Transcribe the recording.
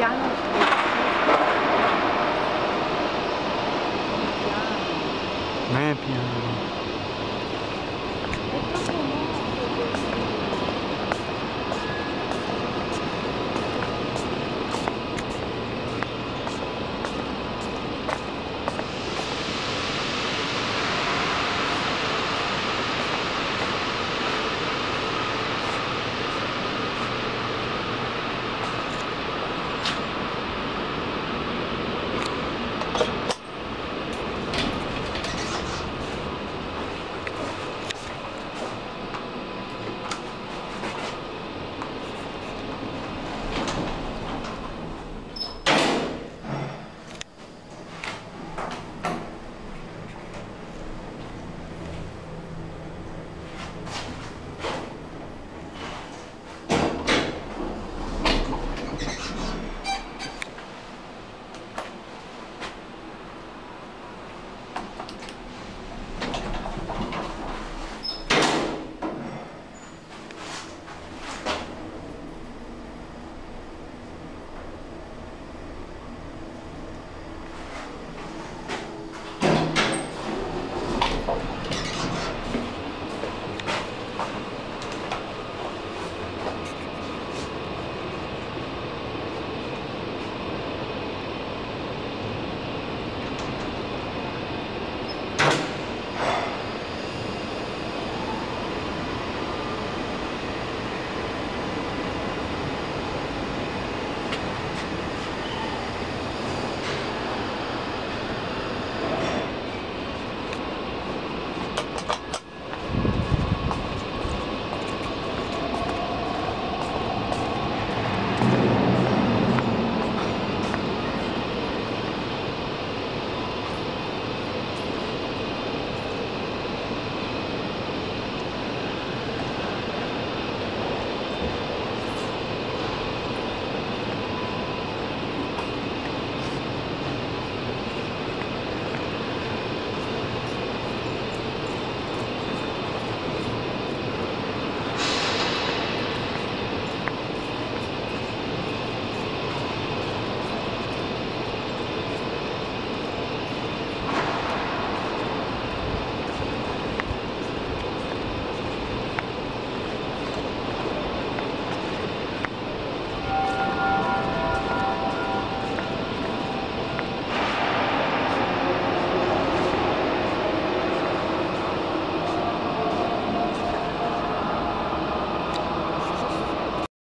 piano. Piano.